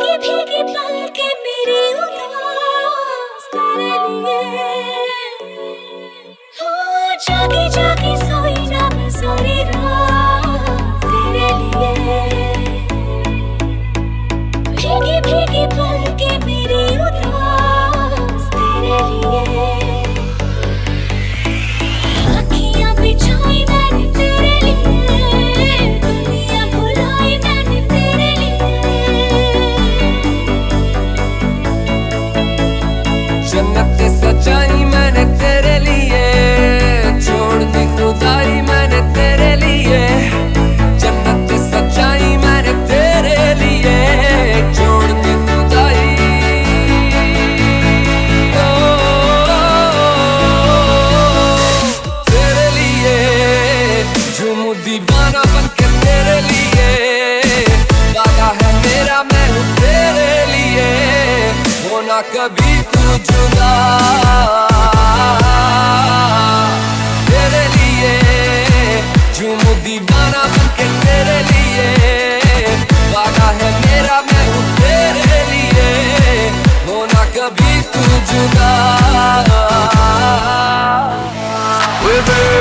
piggy, piggy, piggy. दीवाना बन के तेरे लिए। वादा है मेरा, मैं हूँ तेरे लिए। होना कभी तू जुदा। तेरे लिए झूमू दीवाना बन के तेरे लिए। वादा है मेरा, मैं हूँ तेरे लिए। होना कभी तू जुदा। We're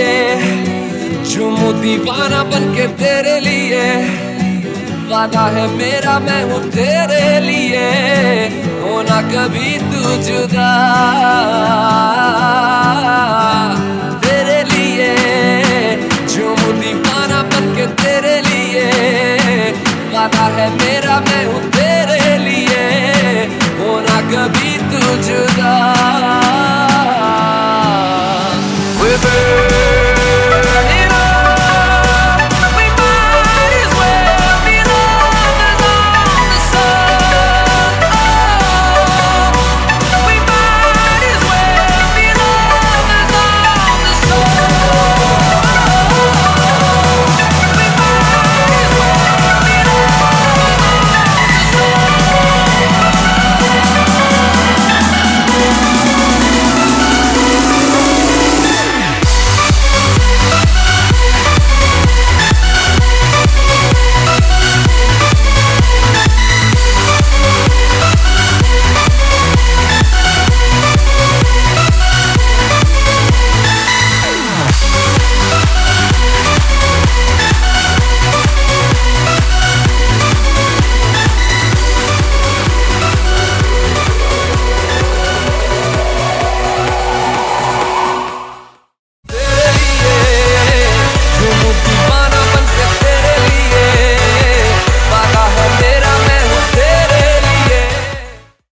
लिए झूमू दीवाना बन के तेरे लिए। वादा है मेरा, मैं हूँ तेरे लिए। होना कभी तू जुदा तेरे लिए झूमू दीवाना बन के तेरे लिए। वादा है मेरा, मैं हूँ